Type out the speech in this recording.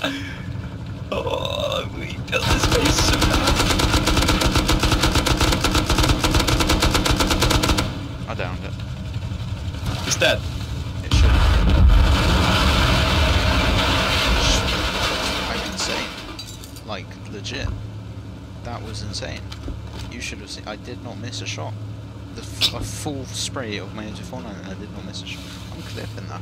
oh, we built this base so bad. I downed it. It's dead. It should. I'm insane. Like, legit. That was insane. You should have seen. I did not miss a shot. The f a full spray of my 249 and I did not miss a shot. I'm clipping that.